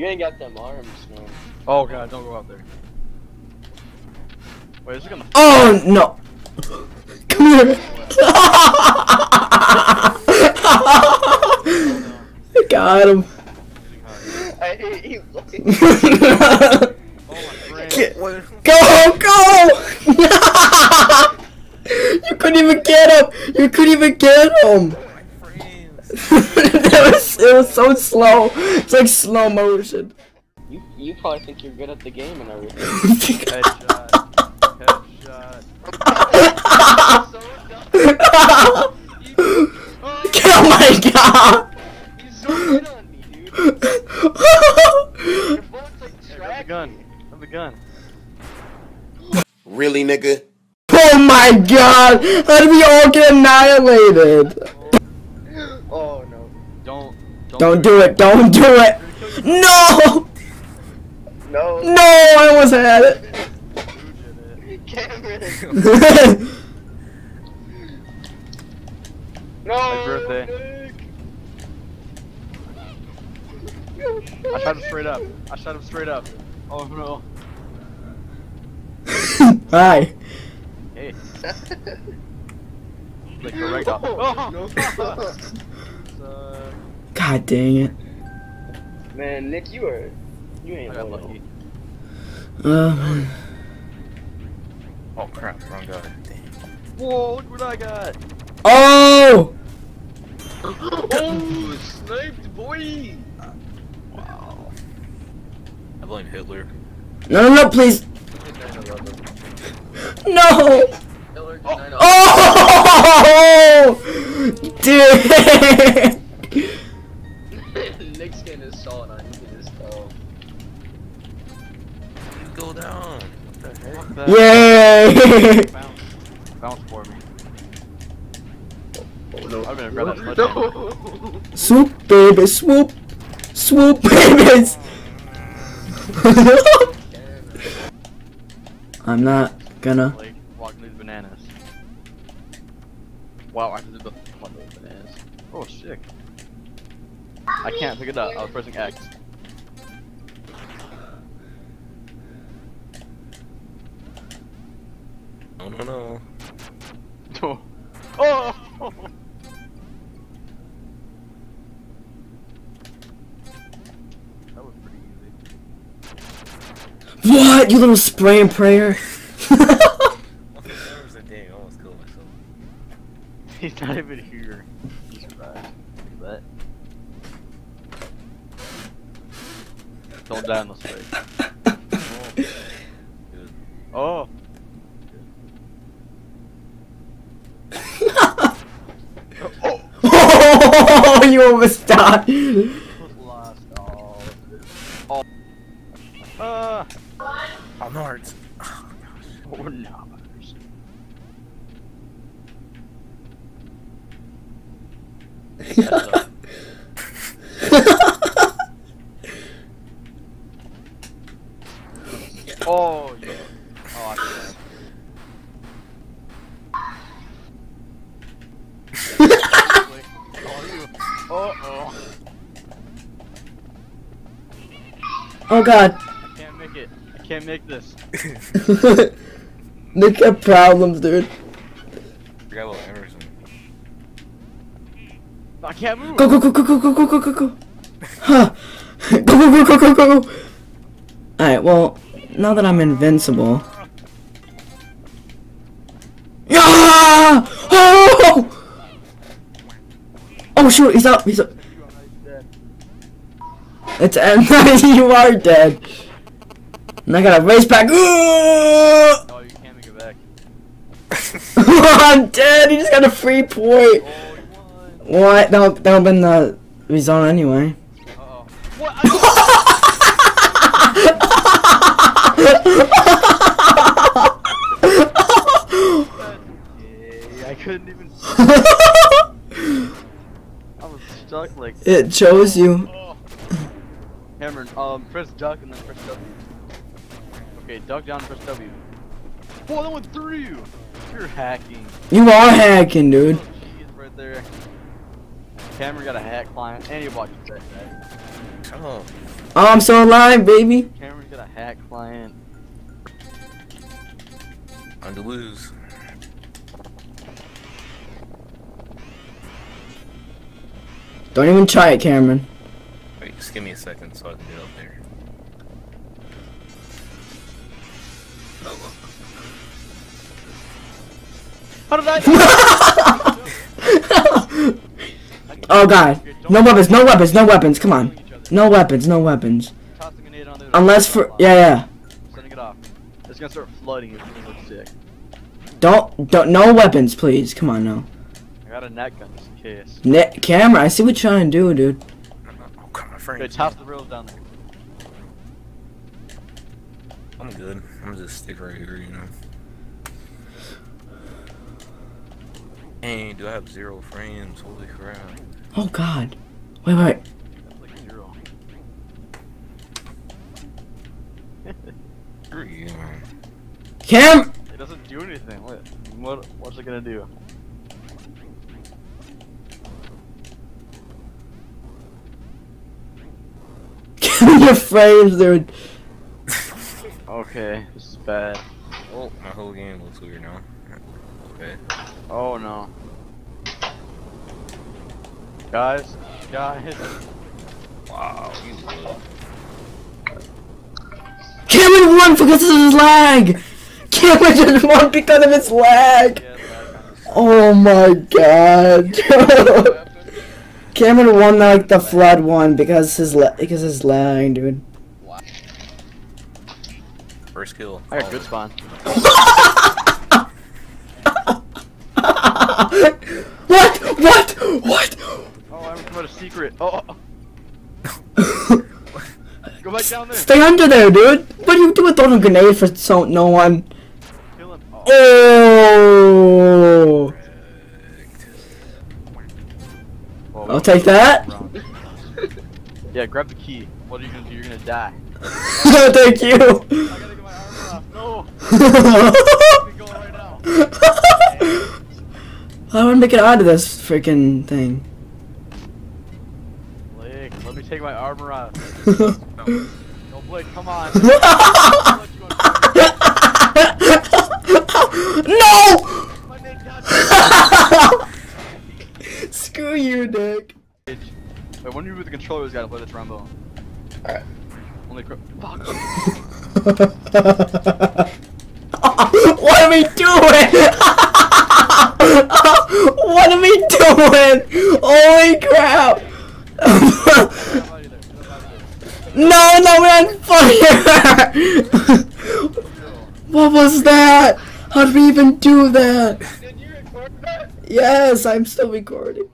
You ain't got them arms, man. Oh god, don't go out there. Wait, is it gonna? Oh no! Come here! I got him. I hate you. Oh my Get- Go, go! you couldn't even get him. You couldn't even get him. it was it was so slow. It's like slow motion. you you probably think you're good at the game and everything. Headshot. Headshot. oh my god! You zoomed in on me, dude. Your bullets like Hey, grab the gun. Grab the gun. Really, nigga? Oh my god! How did we all get annihilated? Oh no. Don't. Don't do it! Don't do it! No! No. No! I almost had it. It? Cameron. No. Happy birthday. I shot him straight up. I shot him straight up. Oh no. Hi. Hey. Like correct. Oh, no. God dang it. Man, Nick, you are. You ain't I got loyal. lucky. Uh, Oh crap, wrong guy. Whoa, look what I got. oh! oh, sniped, boy. Wow. I blame Hitler. No, no, no, please. No! Oh! Dude! Nick's getting his salt on. You can just. You go down. What the heck? Fuck that. Yay! Bounce. Bounce for me. Oh no. I'm gonna grab that. Oh, no. Swoop, baby, swoop. Swoop, babies! I'm not gonna. Like walking these bananas. Wow, I did the one of those bananas. Oh shit. I can't pick it up. I was pressing X. No, no, no. Oh. Oh. That was pretty easy. What? You little spray and prayer? That was a dang, I almost killed myself. He's not even here. He survived. on Dino's face. Oh. Oh! oh. you almost died! Lost all oh. Uh. I'm hurt. Oh, oh no. Yeah. oh god. I can't make it. I can't make this. Nick got problems, dude. Forgot about Emerson. I can't move. Go, go, go, go, go, go, go, go, go, go. Huh. Go, go, go, go, go, go, go. Alright, well, now that I'm invincible. Yeah! Oh! Oh shoot, he's up, he's up. It's M. you are dead. And I gotta race back. Ooh! Oh, you can't make it back. I'm dead. He just got a free point. Oh. What? That'll that'll been the result anyway. I couldn't even. I was stuck like. it chose you. Oh. Cameron, um, press duck and then press W. Okay, duck down, press W. Whoa, that went through you! You're hacking. You are hacking, dude. Oh, jeez, right there. Cameron got a hack client, and you watched that. Come on. Oh, I'm so alive, baby. Cameron's got a hack client. I'm to lose. Don't even try it, Cameron. Wait, just give me a second so I can get up there. How did I? oh god. No weapons, no weapons, no weapons. Come on. No weapons, no weapons. Toss a grenade on there. Unless for yeah, yeah. Setting it off. It's gonna start flooding. It's gonna look sick. Don't don't no weapons, please. Come on now. I got a net gun just in case. Net camera, I see what you're trying to do, dude. God, my Okay, the rails down there. I'm good. I'm just stick right here, you know. Hey, do I have zero frames? Holy crap. Oh god. Wait, wait. That's like zero. Screw you, man. Cam It doesn't do anything. What? What? What's it gonna do? Your frames, dude. Okay, this is bad. Oh, my whole game looks weird now. Okay. Oh no. Guys, guys. Wow, you love. Cameron won because of his lag! Cameron just won because of his lag! Yeah, that Oh my god. Cameron won like the flood one because his la- because his lag, dude. First kill. I got good spawn. what? What? What? Oh, I'm about a secret. Oh, oh, oh. go back down there. Stay under there, dude. What are you doing throwing a grenade for so no one? Kill him. Oh. Oh. I'll take that. Yeah, grab the key. What are you gonna do? You're gonna die. no, Thank you. I gotta get my armor off. No. Let me go right now. I want to make it out of this freaking thing. Blake, let me take my armor off. No. No, Blake, come on. I'll let you on no! My name got Screw you, Dick. Wait, when you with the controllers, gotta play the trombone. Alright. Only cro- Fuck. what are we doing? what are we doing? Holy crap! Get up out of there. Get up out of there. no, no, we're on fire! what was that? How did we even do that? Did you record that? Yes, I'm still recording.